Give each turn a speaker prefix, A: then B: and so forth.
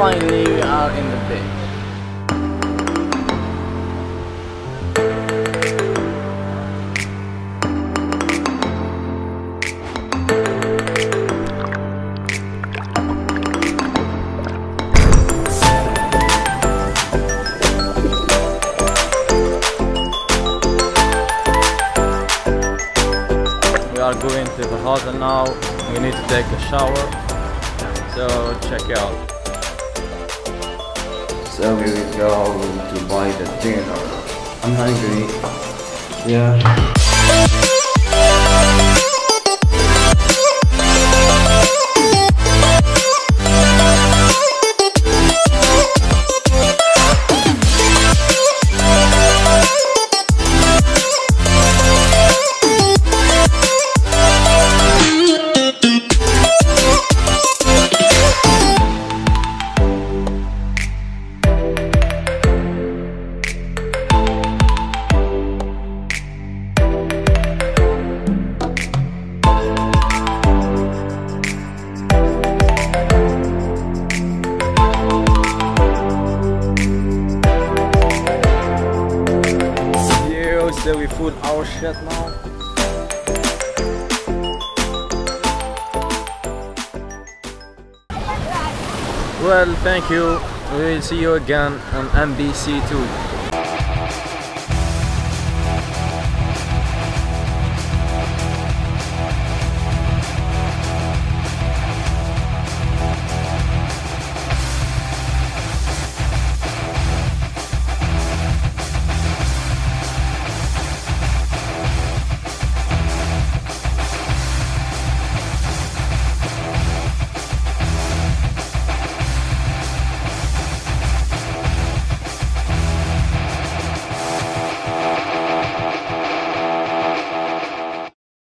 A: finally we are in the bay. We are going to the hotel now. We need to take a shower. So check out.
B: So we will go to buy the dinner. I'm hungry. Yeah.
A: So we food our shit now. Well, thank you. We will see you again on MBC2.